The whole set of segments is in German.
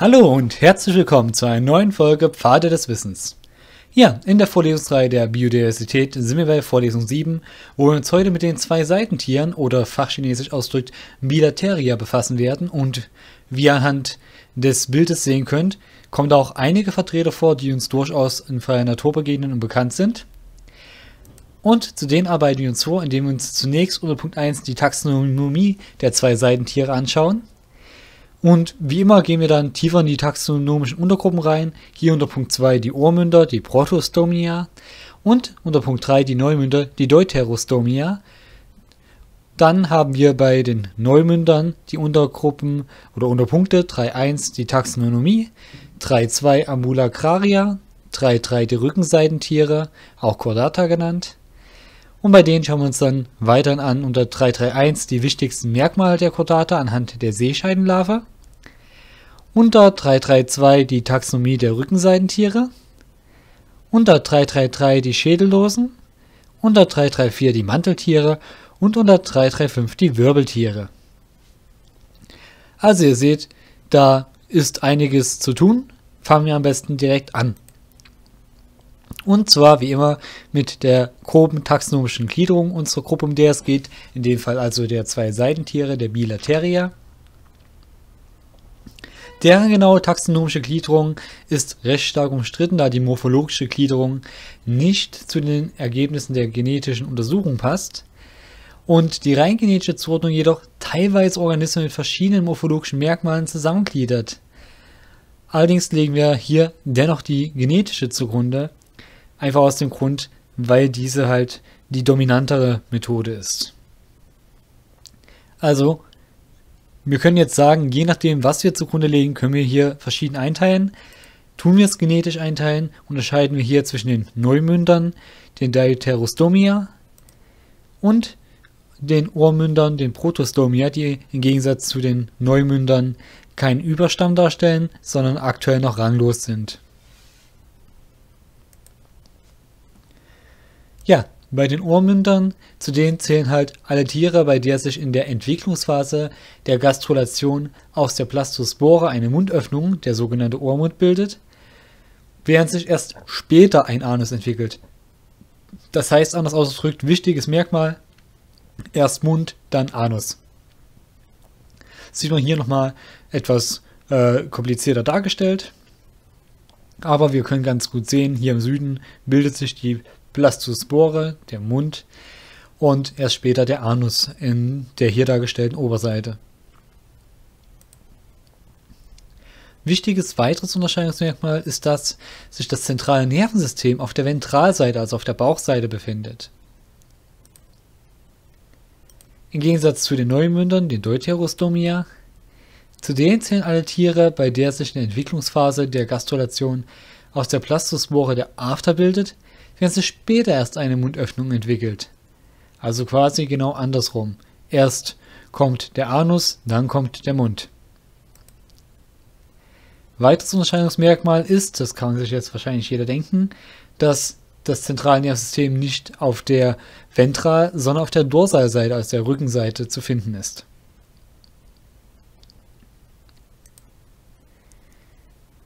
Hallo und herzlich willkommen zu einer neuen Folge Pfade des Wissens. Ja, in der Vorlesungsreihe der Biodiversität sind wir bei Vorlesung 7, wo wir uns heute mit den zwei Seitentieren oder fachchinesisch ausdrückt Bilateria befassen werden und wie ihr anhand des Bildes sehen könnt, kommen da auch einige Vertreter vor, die uns durchaus in freier Natur begegnen und bekannt sind. Und zu denen arbeiten wir uns vor, indem wir uns zunächst unter Punkt 1 die Taxonomie der zwei Seitentiere anschauen und wie immer gehen wir dann tiefer in die taxonomischen Untergruppen rein. Hier unter Punkt 2 die Ohrmünder, die Protostomia und unter Punkt 3 die Neumünder, die Deuterostomia. Dann haben wir bei den Neumündern die Untergruppen oder Unterpunkte 3.1 die Taxonomie, 3.2 Ambulacraria, 3.3 die Rückenseitentiere, auch Chordata genannt. Und bei denen schauen wir uns dann weiterhin an unter 3.3.1 die wichtigsten Merkmale der Chordata anhand der Seescheidenlarve. Unter 3.3.2 die Taxonomie der Rückenseitentiere. Unter 3.3.3 die Schädellosen. Unter 3.3.4 die Manteltiere und unter 3.3.5 die Wirbeltiere. Also ihr seht, da ist einiges zu tun. Fangen wir am besten direkt an. Und zwar wie immer mit der groben taxonomischen Gliederung unserer Gruppe, um der es geht. In dem Fall also der zwei Seitentiere, der Bilateria. Deren genaue taxonomische Gliederung ist recht stark umstritten, da die morphologische Gliederung nicht zu den Ergebnissen der genetischen Untersuchung passt und die rein genetische Zuordnung jedoch teilweise Organismen mit verschiedenen morphologischen Merkmalen zusammengliedert. Allerdings legen wir hier dennoch die genetische zugrunde, Einfach aus dem Grund, weil diese halt die dominantere Methode ist. Also, wir können jetzt sagen, je nachdem, was wir zugrunde legen, können wir hier verschieden einteilen. Tun wir es genetisch einteilen, unterscheiden wir hier zwischen den Neumündern, den Deuterostomia und den Ohrmündern, den Protostomia, die im Gegensatz zu den Neumündern keinen Überstamm darstellen, sondern aktuell noch ranglos sind. Ja, bei den Ohrmündern, zu denen zählen halt alle Tiere, bei der sich in der Entwicklungsphase der Gastrulation aus der Plastospore eine Mundöffnung, der sogenannte Ohrmund, bildet, während sich erst später ein Anus entwickelt. Das heißt, anders ausgedrückt, wichtiges Merkmal, erst Mund, dann Anus. Sieht man hier nochmal etwas äh, komplizierter dargestellt. Aber wir können ganz gut sehen, hier im Süden bildet sich die Blastospore, der Mund, und erst später der Anus in der hier dargestellten Oberseite. Wichtiges weiteres Unterscheidungsmerkmal ist, dass sich das zentrale Nervensystem auf der Ventralseite, also auf der Bauchseite, befindet. Im Gegensatz zu den Neumündern, den Deuterostomia, zu denen zählen alle Tiere, bei der sich in der Entwicklungsphase der Gastrulation aus der Plastospore der After bildet, während sich später erst eine Mundöffnung entwickelt. Also quasi genau andersrum. Erst kommt der Anus, dann kommt der Mund. Weiteres Unterscheidungsmerkmal ist, das kann sich jetzt wahrscheinlich jeder denken, dass das zentrale Nervensystem nicht auf der Ventral, sondern auf der Dorsalseite, also der Rückenseite, zu finden ist.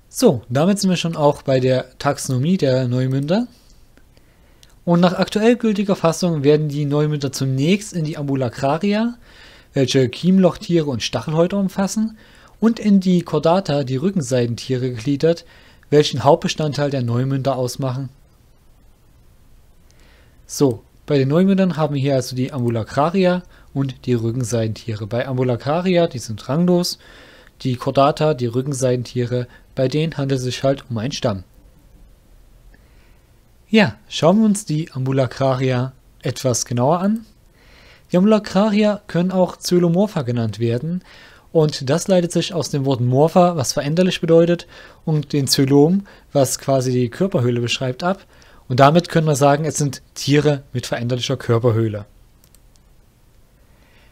So, damit sind wir schon auch bei der Taxonomie der Neumünder. Und nach aktuell gültiger Fassung werden die Neumünder zunächst in die Ambulacraria, welche Kiemlochtiere und Stachelhäuter umfassen, und in die Chordata, die Rückenseitentiere, gegliedert, welchen Hauptbestandteil der Neumünder ausmachen. So, bei den Neumündern haben wir hier also die Ambulacraria und die Rückenseitentiere. Bei Ambulacraria, die sind ranglos, die Chordata, die Rückenseitentiere, bei denen handelt es sich halt um einen Stamm. Ja, schauen wir uns die Ambulacraria etwas genauer an. Die Ambulacraria können auch Zylomorpha genannt werden und das leitet sich aus dem Wort Morpha, was veränderlich bedeutet, und den Zylom, was quasi die Körperhöhle beschreibt, ab. Und damit können wir sagen, es sind Tiere mit veränderlicher Körperhöhle.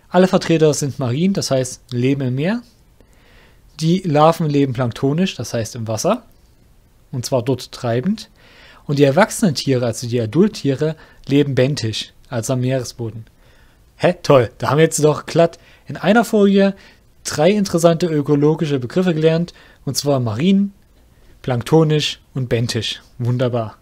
Alle Vertreter sind marin, das heißt leben im Meer. Die Larven leben planktonisch, das heißt im Wasser, und zwar dort treibend. Und die erwachsenen Tiere, also die Adulttiere, leben bentisch, also am Meeresboden. Hä? Toll, da haben wir jetzt doch glatt in einer Folie drei interessante ökologische Begriffe gelernt, Und zwar marin, planktonisch und benthisch. Wunderbar.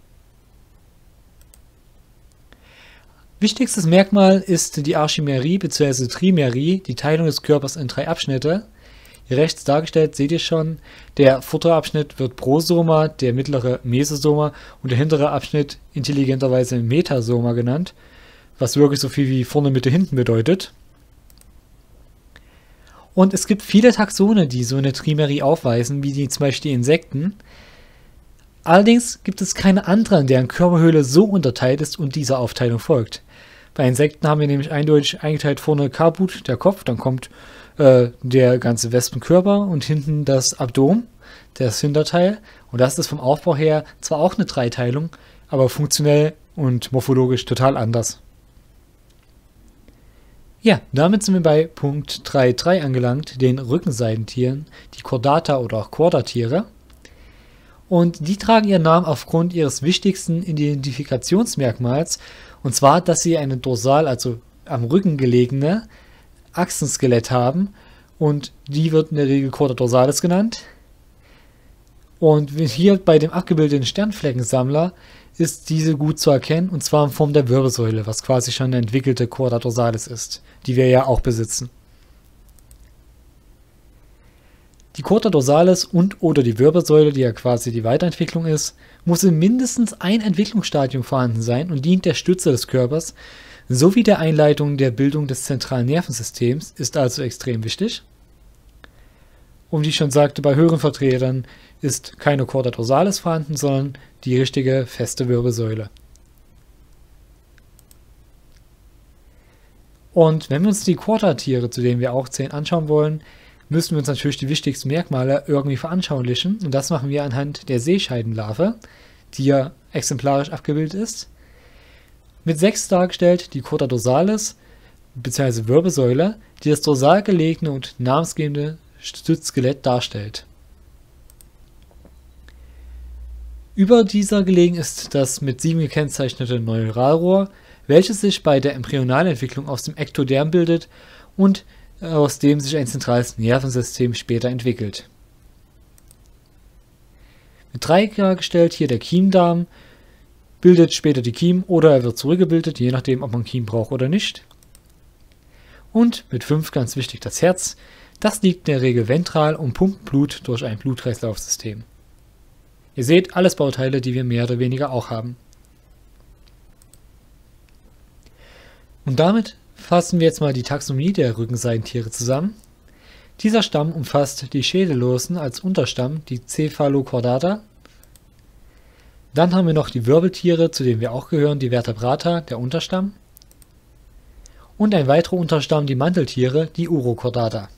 Wichtigstes Merkmal ist die Archimerie bzw. Trimerie, die Teilung des Körpers in drei Abschnitte. Rechts dargestellt seht ihr schon, der vordere Abschnitt wird Prosoma, der mittlere Mesosoma und der hintere Abschnitt intelligenterweise Metasoma genannt, was wirklich so viel wie vorne, Mitte, hinten bedeutet. Und es gibt viele Taxone, die so eine Trimerie aufweisen, wie die zum Beispiel die Insekten. Allerdings gibt es keine anderen, deren Körperhöhle so unterteilt ist und dieser Aufteilung folgt. Bei Insekten haben wir nämlich eindeutig eingeteilt vorne Karbut, der Kopf, dann kommt äh, der ganze Wespenkörper und hinten das Abdomen, das Hinterteil. Und das ist vom Aufbau her zwar auch eine Dreiteilung, aber funktionell und morphologisch total anders. Ja, damit sind wir bei Punkt 3.3 angelangt, den Rückenseitentieren, die Chordata oder auch Chordatiere. Und die tragen ihren Namen aufgrund ihres wichtigsten Identifikationsmerkmals, und zwar, dass sie eine dorsal, also am Rücken gelegene Achsenskelett haben und die wird in der Regel Chorda dorsalis genannt. Und hier bei dem abgebildeten Sternfleckensammler ist diese gut zu erkennen und zwar in Form der Wirbelsäule, was quasi schon eine entwickelte Chorda dorsalis ist, die wir ja auch besitzen. Die Chorda dorsalis und oder die Wirbelsäule, die ja quasi die Weiterentwicklung ist, muss in mindestens ein Entwicklungsstadium vorhanden sein und dient der Stütze des Körpers sowie der Einleitung der Bildung des zentralen Nervensystems, ist also extrem wichtig. Und wie ich schon sagte, bei höheren Vertretern ist keine Chorda dorsalis vorhanden, sondern die richtige feste Wirbelsäule. Und wenn wir uns die Quartertiere, zu denen wir auch zählen, anschauen wollen, müssen wir uns natürlich die wichtigsten Merkmale irgendwie veranschaulichen. Und das machen wir anhand der Seescheidenlarve, die ja exemplarisch abgebildet ist. Mit sechs dargestellt die Chorda dorsalis bzw. Wirbelsäule, die das dorsal gelegene und namensgebende Stützskelett darstellt. Über dieser gelegen ist das mit sieben gekennzeichnete Neuralrohr, welches sich bei der Embryonalentwicklung aus dem Ektoderm bildet und aus dem sich ein zentrales Nervensystem später entwickelt. Mit 3 dargestellt hier der Kiemdarm, bildet später die Kiem oder er wird zurückgebildet, je nachdem, ob man Kiem braucht oder nicht. Und mit 5 ganz wichtig das Herz, das liegt in der Regel ventral und pumpt Blut durch ein Blutkreislaufsystem. Ihr seht alles Bauteile, die wir mehr oder weniger auch haben. Und damit Fassen wir jetzt mal die Taxonomie der Rückenseitentiere zusammen. Dieser Stamm umfasst die Schädellosen als Unterstamm, die Cephalochordata. Dann haben wir noch die Wirbeltiere, zu denen wir auch gehören, die Vertebrata, der Unterstamm. Und ein weiterer Unterstamm, die Manteltiere, die Urochordata.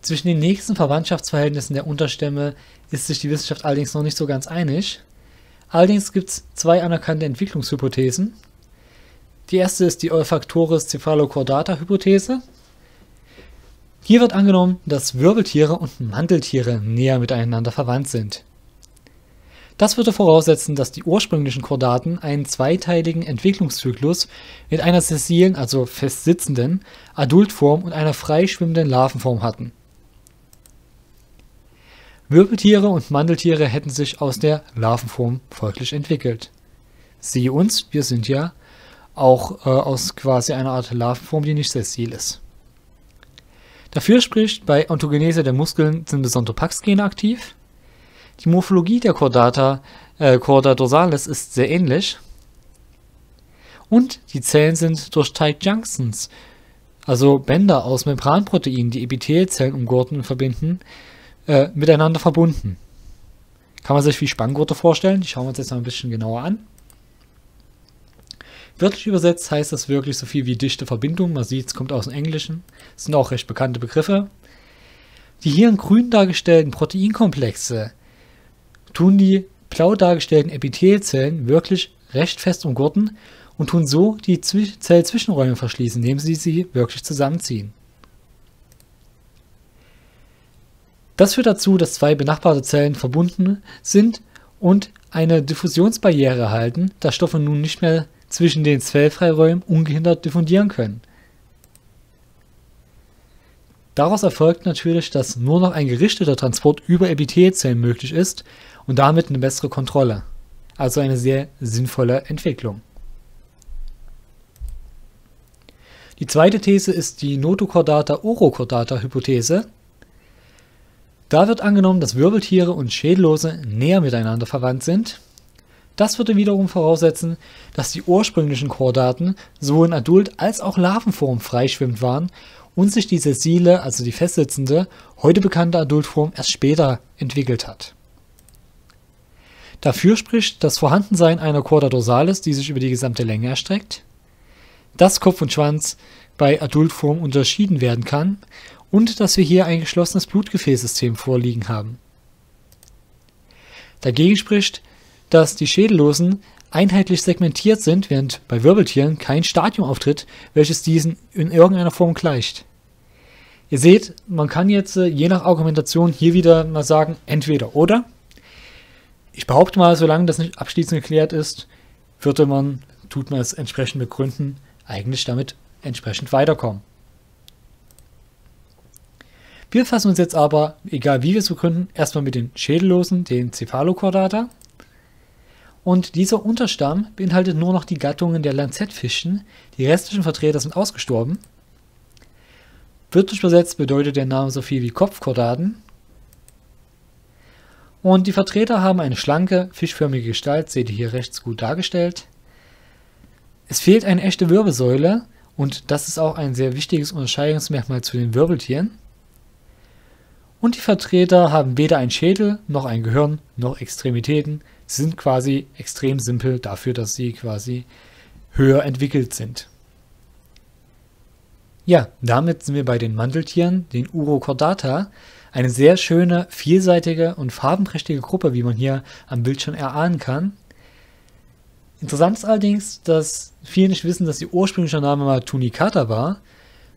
Zwischen den nächsten Verwandtschaftsverhältnissen der Unterstämme ist sich die Wissenschaft allerdings noch nicht so ganz einig. Allerdings gibt es zwei anerkannte Entwicklungshypothesen. Die erste ist die Olfactoris cephalochordata Hypothese. Hier wird angenommen, dass Wirbeltiere und Manteltiere näher miteinander verwandt sind. Das würde voraussetzen, dass die ursprünglichen Chordaten einen zweiteiligen Entwicklungszyklus mit einer sessilen, also festsitzenden, Adultform und einer freischwimmenden Larvenform hatten. Wirbeltiere und Mandeltiere hätten sich aus der Larvenform folglich entwickelt. Siehe uns, wir sind ja auch äh, aus quasi einer Art Larvenform, die nicht sessil ist. Dafür spricht, bei Ontogenese der Muskeln sind besondere Pax-Gene aktiv. Die Morphologie der Chordata, äh, Chorda dorsalis ist sehr ähnlich. Und die Zellen sind durch Tight Junctions, also Bänder aus Membranproteinen, die Epithelzellen umgurten und verbinden, äh, miteinander verbunden. Kann man sich wie Spanngurte vorstellen. Die schauen wir uns jetzt mal ein bisschen genauer an. Wörtlich übersetzt heißt das wirklich so viel wie dichte Verbindung. Man sieht, es kommt aus dem Englischen. Das sind auch recht bekannte Begriffe. Die hier in grün dargestellten Proteinkomplexe tun die blau dargestellten Epithelzellen wirklich recht fest umgurten und tun so die Zellzwischenräume verschließen, indem sie sie wirklich zusammenziehen. Das führt dazu, dass zwei benachbarte Zellen verbunden sind und eine Diffusionsbarriere erhalten, da Stoffe nun nicht mehr zwischen den Zellfreiräumen ungehindert diffundieren können. Daraus erfolgt natürlich, dass nur noch ein gerichteter Transport über Epithelzellen möglich ist und damit eine bessere Kontrolle. Also eine sehr sinnvolle Entwicklung. Die zweite These ist die Notochordata-Orochordata-Hypothese. Da wird angenommen, dass Wirbeltiere und Schädellose näher miteinander verwandt sind. Das würde wiederum voraussetzen, dass die ursprünglichen Chordaten sowohl in Adult- als auch Larvenform freischwimmend waren und sich die sessile, also die festsitzende, heute bekannte Adultform erst später entwickelt hat. Dafür spricht das Vorhandensein einer Chorda dorsalis, die sich über die gesamte Länge erstreckt, dass Kopf und Schwanz bei Adultform unterschieden werden kann und dass wir hier ein geschlossenes Blutgefäßsystem vorliegen haben. Dagegen spricht, dass die Schädellosen einheitlich segmentiert sind, während bei Wirbeltieren kein Stadium auftritt, welches diesen in irgendeiner Form gleicht. Ihr seht, man kann jetzt äh, je nach Argumentation hier wieder mal sagen, entweder oder. Ich behaupte mal, solange das nicht abschließend geklärt ist, würde man, tut man es entsprechend begründen, eigentlich damit entsprechend weiterkommen. Wir fassen uns jetzt aber, egal wie wir es begründen, erstmal mit den Schädellosen, den Cephalochordata, und dieser Unterstamm beinhaltet nur noch die Gattungen der Lanzettfischen, die restlichen Vertreter sind ausgestorben. Wörtlich übersetzt bedeutet der Name so viel wie Kopfkordaten. Und die Vertreter haben eine schlanke, fischförmige Gestalt, seht ihr hier rechts gut dargestellt. Es fehlt eine echte Wirbelsäule und das ist auch ein sehr wichtiges Unterscheidungsmerkmal zu den Wirbeltieren. Und die Vertreter haben weder ein Schädel, noch ein Gehirn, noch Extremitäten, sind quasi extrem simpel dafür, dass sie quasi höher entwickelt sind. Ja, damit sind wir bei den Manteltieren, den Urocordata. Eine sehr schöne, vielseitige und farbenprächtige Gruppe, wie man hier am Bild schon erahnen kann. Interessant ist allerdings, dass viele nicht wissen, dass ihr ursprünglicher Name mal Tunicata war.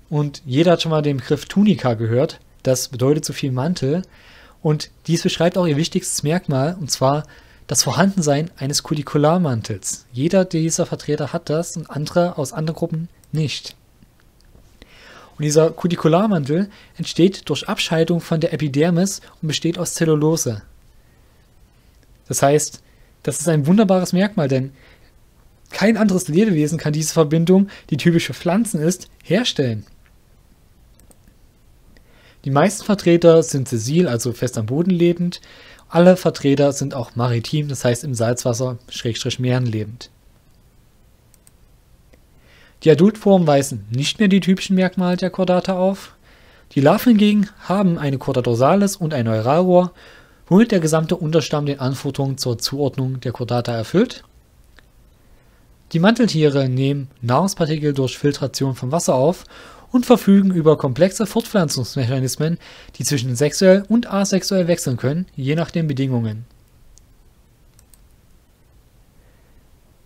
Und jeder hat schon mal den Begriff Tunica gehört. Das bedeutet so viel Mantel. Und dies beschreibt auch ihr wichtigstes Merkmal, und zwar das Vorhandensein eines Kullikularmantels. Jeder dieser Vertreter hat das und andere aus anderen Gruppen nicht. Und dieser Kullikularmantel entsteht durch Abscheidung von der Epidermis und besteht aus Zellulose. Das heißt, das ist ein wunderbares Merkmal, denn kein anderes Lebewesen kann diese Verbindung, die typisch für Pflanzen ist, herstellen. Die meisten Vertreter sind sessil, also fest am Boden lebend, alle Vertreter sind auch maritim, das heißt im Salzwasser, Meeren lebend. Die Adultformen weisen nicht mehr die typischen Merkmale der Chordata auf. Die Larven hingegen haben eine Chorda dorsalis und ein Neuralrohr, womit der gesamte Unterstamm den Anforderungen zur Zuordnung der Chordata erfüllt. Die Manteltiere nehmen Nahrungspartikel durch Filtration vom Wasser auf und verfügen über komplexe Fortpflanzungsmechanismen, die zwischen sexuell und asexuell wechseln können, je nach den Bedingungen.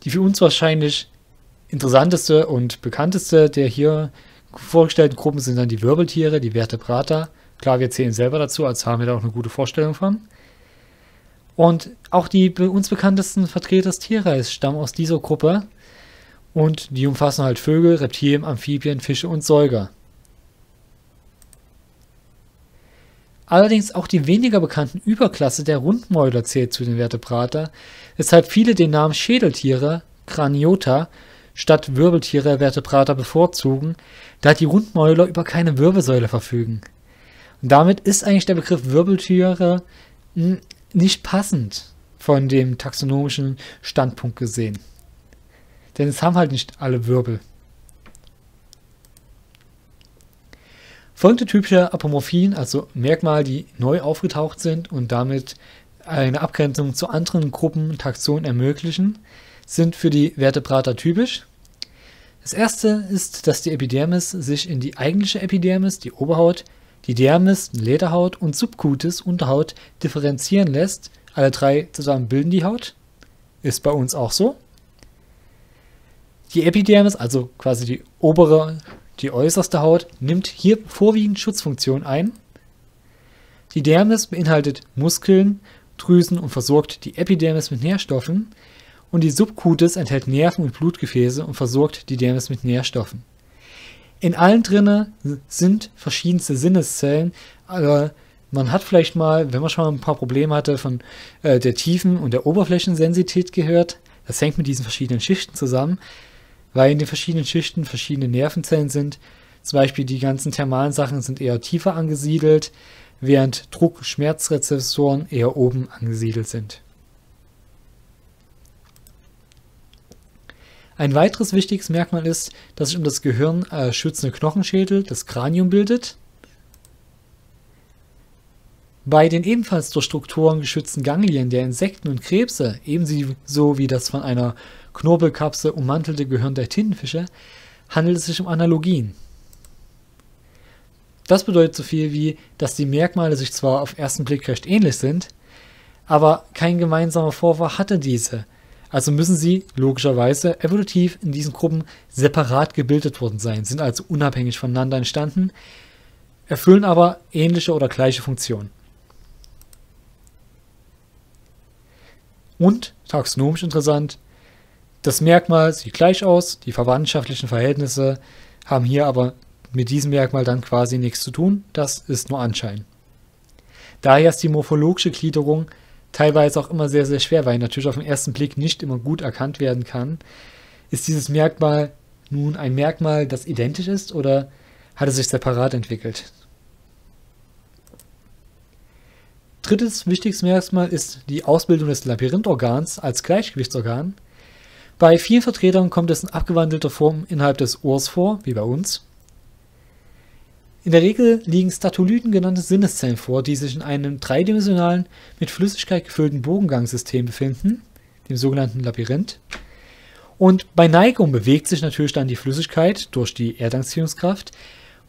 Die für uns wahrscheinlich interessanteste und bekannteste der hier vorgestellten Gruppen sind dann die Wirbeltiere, die Vertebrata. Klar, wir zählen selber dazu, als haben wir da auch eine gute Vorstellung von. Und auch die uns bekanntesten Vertreter des Tierreichs stammen aus dieser Gruppe. Und die umfassen halt Vögel, Reptilien, Amphibien, Fische und Säuger. Allerdings auch die weniger bekannten Überklasse der Rundmäuler zählt zu den Vertebrata, weshalb viele den Namen Schädeltiere, Craniota, statt Wirbeltiere Vertebrata bevorzugen, da die Rundmäuler über keine Wirbelsäule verfügen. Und damit ist eigentlich der Begriff Wirbeltiere hm, nicht passend von dem taxonomischen Standpunkt gesehen. Denn es haben halt nicht alle Wirbel. Folgende typische Apomorphien, also Merkmale, die neu aufgetaucht sind und damit eine Abgrenzung zu anderen Gruppen Taxonen ermöglichen, sind für die Vertebrata typisch. Das erste ist, dass die Epidermis sich in die eigentliche Epidermis, die Oberhaut, die Dermis, Lederhaut und Subcutis, Unterhaut, differenzieren lässt. Alle drei zusammen bilden die Haut. Ist bei uns auch so. Die Epidermis, also quasi die obere, die äußerste Haut, nimmt hier vorwiegend Schutzfunktion ein. Die Dermis beinhaltet Muskeln, Drüsen und versorgt die Epidermis mit Nährstoffen. Und die Subcutis enthält Nerven und Blutgefäße und versorgt die Dermis mit Nährstoffen. In allen drinnen sind verschiedenste Sinneszellen, aber man hat vielleicht mal, wenn man schon mal ein paar Probleme hatte, von äh, der Tiefen- und der Oberflächensensität gehört. Das hängt mit diesen verschiedenen Schichten zusammen, weil in den verschiedenen Schichten verschiedene Nervenzellen sind. Zum Beispiel die ganzen thermalen Sachen sind eher tiefer angesiedelt, während Druck-Schmerzrezeptoren eher oben angesiedelt sind. Ein weiteres wichtiges Merkmal ist, dass sich um das Gehirn äh, schützende Knochenschädel, das Kranium bildet. Bei den ebenfalls durch Strukturen geschützten Ganglien der Insekten und Krebse, ebenso wie das von einer Knorpelkapsel ummantelte Gehirn der Tintenfische, handelt es sich um Analogien. Das bedeutet so viel wie, dass die Merkmale sich zwar auf ersten Blick recht ähnlich sind, aber kein gemeinsamer Vorfahr hatte diese, also müssen sie logischerweise evolutiv in diesen Gruppen separat gebildet worden sein, sind also unabhängig voneinander entstanden, erfüllen aber ähnliche oder gleiche Funktionen. Und, taxonomisch interessant, das Merkmal sieht gleich aus, die verwandtschaftlichen Verhältnisse haben hier aber mit diesem Merkmal dann quasi nichts zu tun, das ist nur Anschein. Daher ist die morphologische Gliederung teilweise auch immer sehr, sehr schwer, weil natürlich auf den ersten Blick nicht immer gut erkannt werden kann. Ist dieses Merkmal nun ein Merkmal, das identisch ist oder hat es sich separat entwickelt? Drittes wichtiges Merkmal ist die Ausbildung des Labyrinthorgans als Gleichgewichtsorgan. Bei vielen Vertretern kommt es in abgewandelter Form innerhalb des Ohrs vor, wie bei uns. In der Regel liegen Statolyten genannte Sinneszellen vor, die sich in einem dreidimensionalen, mit Flüssigkeit gefüllten Bogengangsystem befinden, dem sogenannten Labyrinth. Und bei Neigung bewegt sich natürlich dann die Flüssigkeit durch die Erdanziehungskraft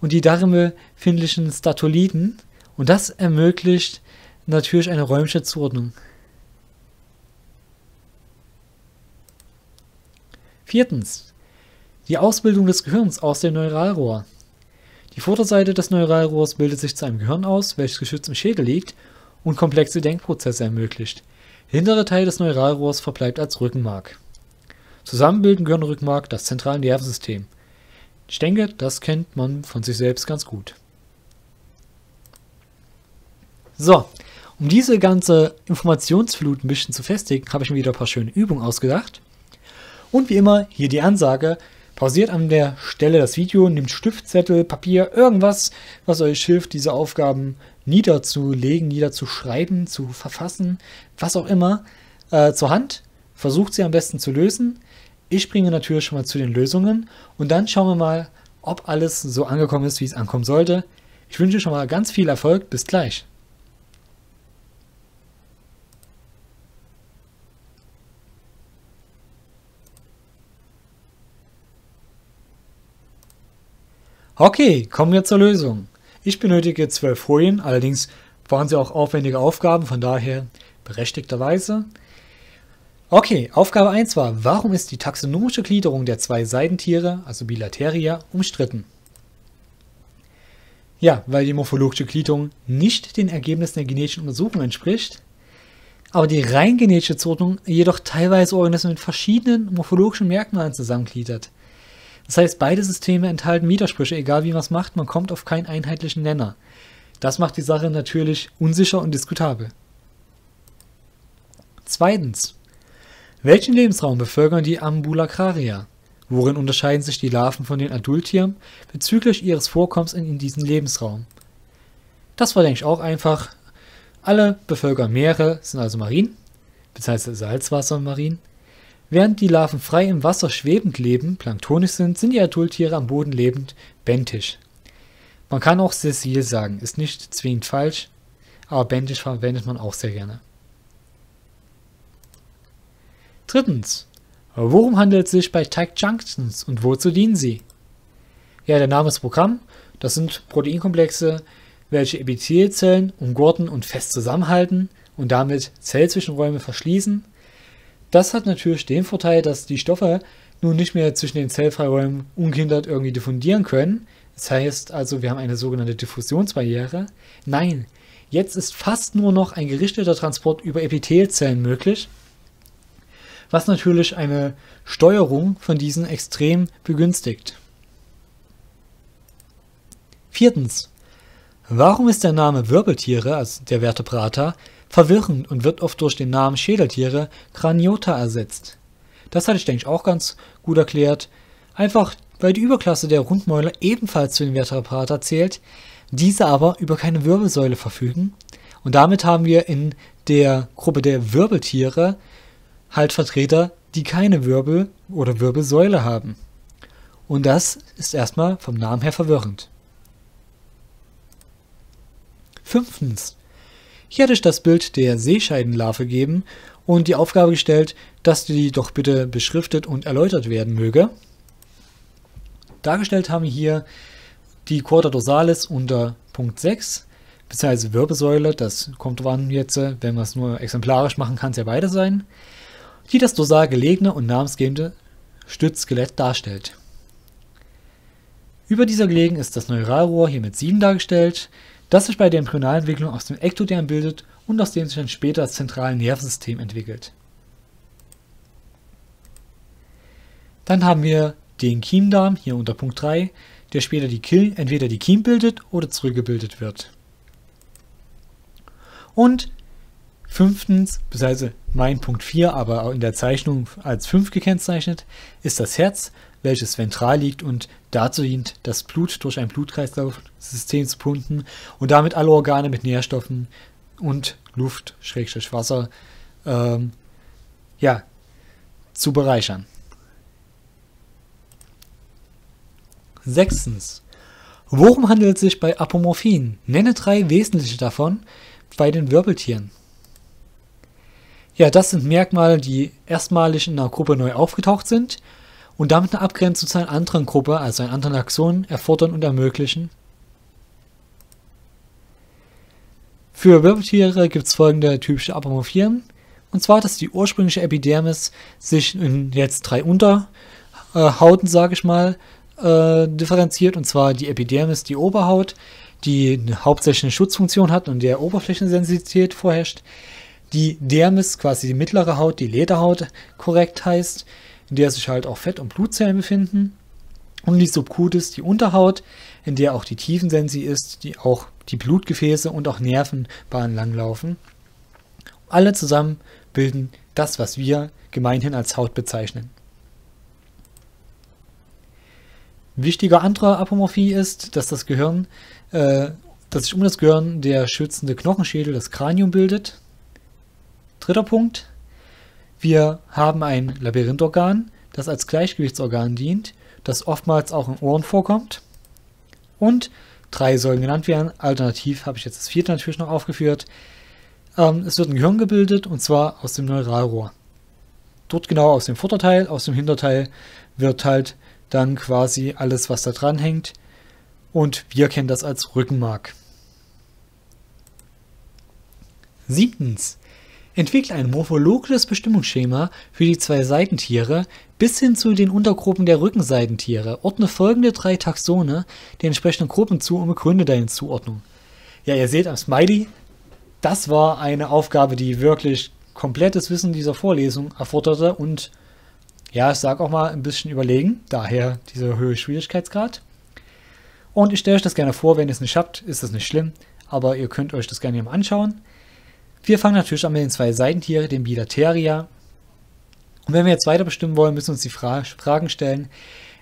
und die darin befindlichen Statoliten und das ermöglicht natürlich eine räumliche Zuordnung. Viertens. Die Ausbildung des Gehirns aus dem Neuralrohr. Die Vorderseite des Neuralrohrs bildet sich zu einem Gehirn aus, welches geschützt im Schädel liegt und komplexe Denkprozesse ermöglicht. Der hintere Teil des Neuralrohrs verbleibt als Rückenmark. Zusammen bilden Gehirn und Rückenmark das zentrale Nervensystem. Ich denke, das kennt man von sich selbst ganz gut. So, um diese ganze Informationsflut ein bisschen zu festigen, habe ich mir wieder ein paar schöne Übungen ausgedacht. Und wie immer hier die Ansage, Pausiert an der Stelle das Video, nehmt Stiftzettel, Papier, irgendwas, was euch hilft, diese Aufgaben niederzulegen, niederzuschreiben, zu verfassen, was auch immer, äh, zur Hand. Versucht sie am besten zu lösen. Ich springe natürlich schon mal zu den Lösungen und dann schauen wir mal, ob alles so angekommen ist, wie es ankommen sollte. Ich wünsche schon mal ganz viel Erfolg. Bis gleich. Okay, kommen wir zur Lösung. Ich benötige zwölf Folien, allerdings waren sie auch aufwendige Aufgaben, von daher berechtigterweise. Okay, Aufgabe 1 war, warum ist die taxonomische Gliederung der zwei Seidentiere, also Bilateria, umstritten? Ja, weil die morphologische Gliederung nicht den Ergebnissen der genetischen Untersuchung entspricht, aber die rein genetische Zuordnung jedoch teilweise Organismen mit verschiedenen morphologischen Merkmalen zusammengliedert. Das heißt, beide Systeme enthalten Widersprüche, egal wie man es macht, man kommt auf keinen einheitlichen Nenner. Das macht die Sache natürlich unsicher und diskutabel. Zweitens. Welchen Lebensraum bevölkern die Ambulacraria? Worin unterscheiden sich die Larven von den Adultieren bezüglich ihres Vorkommens in, diesem Lebensraum? Das war, denke ich, auch einfach. Alle bevölkern Meere, sind also marin, beziehungsweise Salzwassermarin. Während die Larven frei im Wasser schwebend leben, planktonisch sind, sind die Adultiere am Boden lebend bentisch. Man kann auch sessil sagen, ist nicht zwingend falsch, aber bentisch verwendet man auch sehr gerne. Drittens. Worum handelt es sich bei Tight Junctions und wozu dienen sie? Ja, der Name ist Programm. Das sind Proteinkomplexe, welche Epithelzellen umgurten und fest zusammenhalten und damit Zellzwischenräume verschließen das hat natürlich den Vorteil, dass die Stoffe nun nicht mehr zwischen den Zellfreiräumen ungehindert irgendwie diffundieren können. Das heißt also, wir haben eine sogenannte Diffusionsbarriere. Nein, jetzt ist fast nur noch ein gerichteter Transport über Epithelzellen möglich, was natürlich eine Steuerung von diesen extrem begünstigt. Viertens. Warum ist der Name Wirbeltiere, also der Vertebrata, verwirrend und wird oft durch den Namen Schädeltiere Craniota ersetzt? Das hatte ich, denke ich, auch ganz gut erklärt. Einfach, weil die Überklasse der Rundmäuler ebenfalls zu den Vertebrata zählt, diese aber über keine Wirbelsäule verfügen. Und damit haben wir in der Gruppe der Wirbeltiere halt Vertreter, die keine Wirbel oder Wirbelsäule haben. Und das ist erstmal vom Namen her verwirrend. Fünftens. Hier hatte ich das Bild der Seescheidenlarve gegeben und die Aufgabe gestellt, dass die doch bitte beschriftet und erläutert werden möge. Dargestellt haben wir hier die Chorda dorsalis unter Punkt 6, beziehungsweise Wirbelsäule, das kommt wann jetzt, wenn man es nur exemplarisch machen kann, es ja beide sein, die das dorsal gelegene und namensgebende Stützskelett darstellt. Über dieser gelegen ist das Neuralrohr hier mit 7 dargestellt, das sich bei der Embryonalentwicklung aus dem Ektoderm bildet und aus dem sich dann später das zentrale Nervensystem entwickelt. Dann haben wir den Kiemdarm hier unter Punkt 3, der später die Kill, entweder die Kiem bildet oder zurückgebildet wird. Und fünftens, beziehungsweise mein Punkt 4, aber auch in der Zeichnung als 5 gekennzeichnet, ist das Herz, welches ventral liegt und dazu dient, das Blut durch ein Blutkreislaufsystem zu pumpen und damit alle Organe mit Nährstoffen und Luft, Schrägstrich Wasser, ähm, ja, zu bereichern. Sechstens. Worum handelt es sich bei Apomorphien? Nenne drei wesentliche davon bei den Wirbeltieren. Ja, das sind Merkmale, die erstmalig in einer Gruppe neu aufgetaucht sind und damit eine Abgrenzung zu einer anderen Gruppe, also einer anderen Aktion, erfordern und ermöglichen. Für Wirbeltiere gibt es folgende typische Apomorphien. Und zwar, dass die ursprüngliche Epidermis sich in jetzt drei Unterhauten, sage ich mal, äh, differenziert. Und zwar die Epidermis, die Oberhaut, die hauptsächlich eine Schutzfunktion hat und der Oberflächensensitivität vorherrscht. Die Dermis, quasi die mittlere Haut, die Lederhaut korrekt heißt, in der sich halt auch Fett- und Blutzellen befinden. Und die Subcutis, die Unterhaut, in der auch die Tiefensensi ist, die auch die Blutgefäße und auch Nervenbahnen langlaufen. Alle zusammen bilden das, was wir gemeinhin als Haut bezeichnen. Wichtiger anderer Apomorphie ist, dass das Gehirn, äh, dass sich um das Gehirn der schützende Knochenschädel, das Kranium bildet. Dritter Punkt. Wir haben ein Labyrinthorgan, das als Gleichgewichtsorgan dient, das oftmals auch in Ohren vorkommt. Und drei sollen genannt werden. Alternativ habe ich jetzt das vierte natürlich noch aufgeführt. Ähm, es wird ein Gehirn gebildet und zwar aus dem Neuralrohr. Dort genau aus dem Vorderteil, aus dem Hinterteil wird halt dann quasi alles, was da dran hängt. Und wir kennen das als Rückenmark. Siebtens. Entwickle ein morphologisches Bestimmungsschema für die zwei Seitentiere bis hin zu den Untergruppen der Rückenseitentiere. Ordne folgende drei Taxone den entsprechenden Gruppen zu und begründe deine Zuordnung. Ja, ihr seht am Smiley, das war eine Aufgabe, die wirklich komplettes Wissen dieser Vorlesung erforderte und ja, ich sage auch mal ein bisschen überlegen, daher dieser hohe Schwierigkeitsgrad. Und ich stelle euch das gerne vor, wenn ihr es nicht habt, ist das nicht schlimm, aber ihr könnt euch das gerne mal anschauen. Wir fangen natürlich an mit den zwei Seitentiere, dem Bilateria. Und wenn wir jetzt weiter bestimmen wollen, müssen wir uns die Fra Fragen stellen.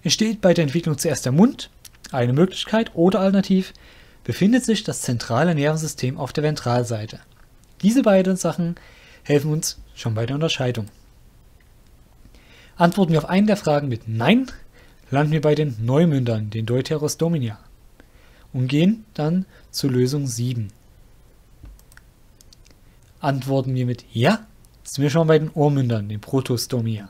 Entsteht bei der Entwicklung zuerst der Mund, eine Möglichkeit, oder alternativ befindet sich das zentrale Nervensystem auf der Ventralseite. Diese beiden Sachen helfen uns schon bei der Unterscheidung. Antworten wir auf eine der Fragen mit Nein, landen wir bei den Neumündern, den Deuterostomia, und gehen dann zur Lösung 7. Antworten wir mit Ja, sind wir schon bei den Ohrmündern, den Protostomia.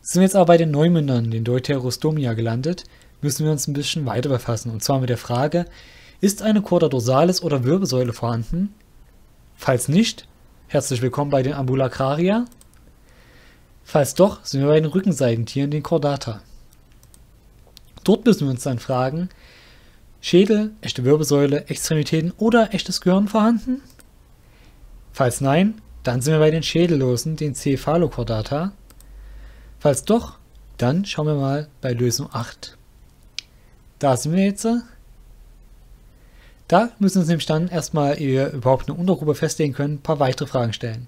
Sind wir jetzt aber bei den Neumündern, den Deuterostomia, gelandet, müssen wir uns ein bisschen weiter befassen. Und zwar mit der Frage, ist eine Chorda dorsalis oder Wirbelsäule vorhanden? Falls nicht, Herzlich willkommen bei den Ambulacraria. Falls doch, sind wir bei den Rückenseitentieren, den Chordata. Dort müssen wir uns dann fragen, Schädel, echte Wirbelsäule, Extremitäten oder echtes Gehirn vorhanden? Falls nein, dann sind wir bei den Schädellosen, den Cephalochordata. Falls doch, Dann schauen wir mal bei Lösung 8. Da sind wir jetzt. Da müssen wir uns nämlich dann erstmal, ehe wir überhaupt eine Untergruppe festlegen können, ein paar weitere Fragen stellen.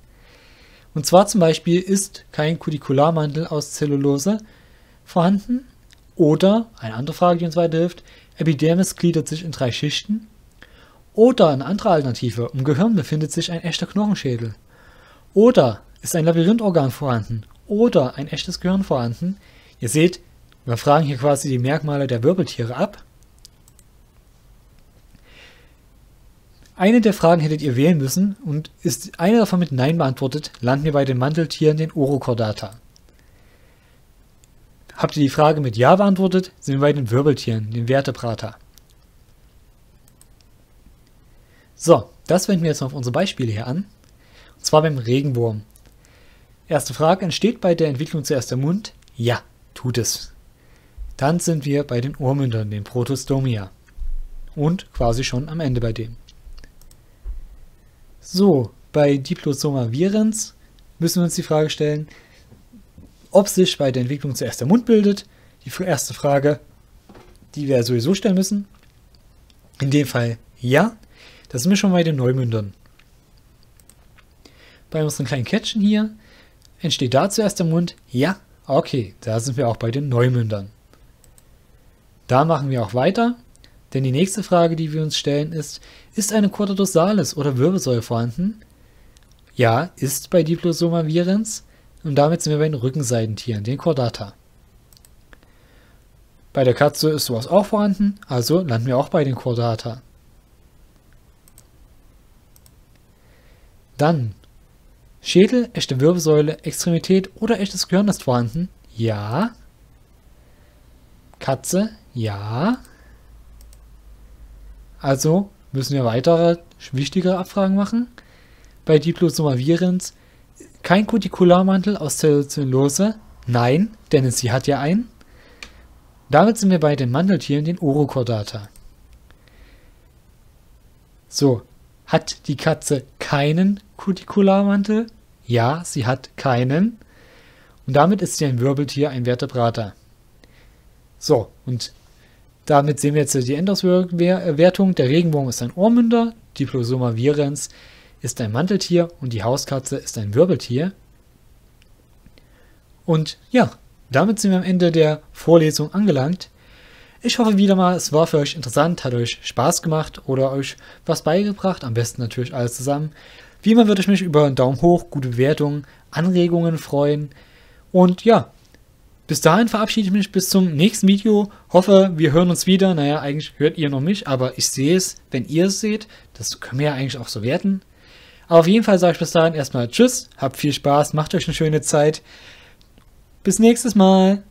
Und zwar zum Beispiel, ist kein Kutikularmantel aus Zellulose vorhanden? Oder, eine andere Frage, die uns weiterhilft, Epidermis gliedert sich in drei Schichten. Oder eine andere Alternative, im Gehirn befindet sich ein echter Knochenschädel. Oder ist ein Labyrinthorgan vorhanden? Oder ein echtes Gehirn vorhanden? Ihr seht, wir fragen hier quasi die Merkmale der Wirbeltiere ab. Eine der Fragen hättet ihr wählen müssen und ist eine davon mit Nein beantwortet, landen wir bei den Manteltieren, den Urochordata. Habt ihr die Frage mit Ja beantwortet, sind wir bei den Wirbeltieren, den Vertebrata. So, das wenden wir jetzt mal auf unsere Beispiele hier an. Und zwar beim Regenwurm. Erste Frage, entsteht bei der Entwicklung zuerst der Mund? Ja, tut es. Dann sind wir bei den Ohrmündern, den Protostomia. Und quasi schon am Ende bei dem. So, bei Diplosoma virens müssen wir uns die Frage stellen, ob sich bei der Entwicklung zuerst der Mund bildet. Die erste Frage, die wir sowieso stellen müssen. In dem Fall ja. Da sind wir schon bei den Neumündern. Bei unseren kleinen Kätzchen hier entsteht da zuerst der Mund. Ja, okay, da sind wir auch bei den Neumündern. Da machen wir auch weiter, denn die nächste Frage, die wir uns stellen, ist, ist eine Chorda dorsalis oder Wirbelsäule vorhanden? Ja, ist bei Diplosoma virens. Und damit sind wir bei den Rückenseitentieren, den Chordata. Bei der Katze ist sowas auch vorhanden, also landen wir auch bei den Chordata. Dann Schädel, echte Wirbelsäule, Extremität oder echtes Gehirn ist vorhanden? Ja. Katze? Ja. Also müssen wir weitere, wichtigere Abfragen machen. Bei Diplosoma virens kein Kutikularmantel aus Zellulose? Nein, denn sie hat ja einen. Damit sind wir bei den Manteltieren, den Urochordata. So, hat die Katze keinen Kutikularmantel? Ja, sie hat keinen. Und damit ist sie ein Wirbeltier, ein Vertebrater. So, und damit sehen wir jetzt die Endauswertung. Der Regenbogen ist ein Ohrmünder, Diplosoma virens ist ein Manteltier und die Hauskatze ist ein Wirbeltier. Und ja, damit sind wir am Ende der Vorlesung angelangt. Ich hoffe wieder mal, es war für euch interessant, hat euch Spaß gemacht oder euch was beigebracht. Am besten natürlich alles zusammen. Wie immer würde ich mich über einen Daumen hoch, gute Bewertungen, Anregungen freuen. Und ja, bis dahin verabschiede ich mich bis zum nächsten Video. Hoffe, wir hören uns wieder. Naja, eigentlich hört ihr noch mich, aber ich sehe es, wenn ihr es seht. Das können wir ja eigentlich auch so werten. Auf jeden Fall sage ich bis dahin erstmal Tschüss, habt viel Spaß, macht euch eine schöne Zeit. Bis nächstes Mal.